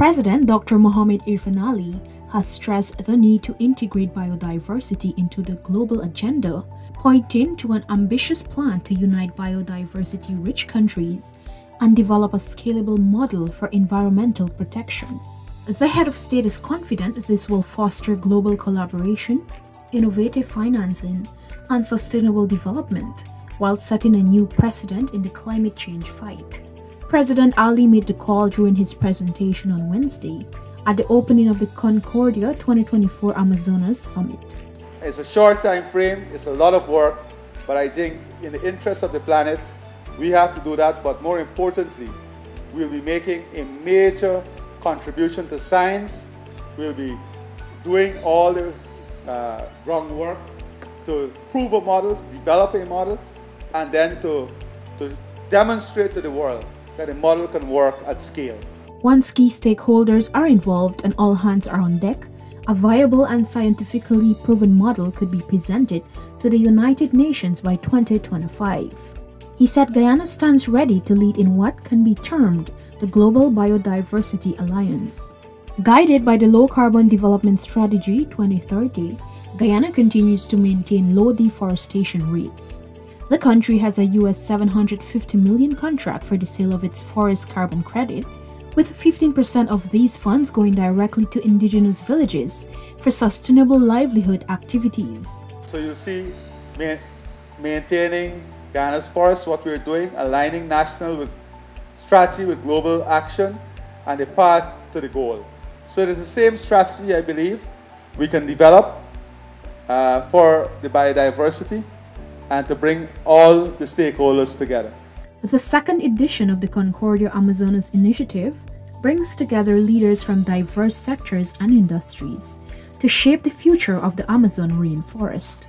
President Dr. Mohamed Irfan Ali has stressed the need to integrate biodiversity into the global agenda, pointing to an ambitious plan to unite biodiversity rich countries and develop a scalable model for environmental protection. The head of state is confident this will foster global collaboration, innovative financing, and sustainable development while setting a new precedent in the climate change fight. President Ali made the call during his presentation on Wednesday at the opening of the Concordia 2024 Amazonas Summit. It's a short time frame, it's a lot of work, but I think in the interest of the planet, we have to do that. But more importantly, we'll be making a major contribution to science. We'll be doing all the uh, groundwork to prove a model, to develop a model, and then to, to demonstrate to the world that a model can work at scale. Once key stakeholders are involved and all hands are on deck, a viable and scientifically proven model could be presented to the United Nations by 2025. He said Guyana stands ready to lead in what can be termed the Global Biodiversity Alliance. Guided by the Low Carbon Development Strategy 2030, Guyana continues to maintain low deforestation rates. The country has a US 750 million contract for the sale of its forest carbon credit, with 15% of these funds going directly to indigenous villages for sustainable livelihood activities. So you see, ma maintaining Guyana's forests, what we're doing, aligning national with strategy with global action, and a path to the goal. So it is the same strategy, I believe, we can develop uh, for the biodiversity and to bring all the stakeholders together. The second edition of the Concordia Amazonas initiative brings together leaders from diverse sectors and industries to shape the future of the Amazon rainforest.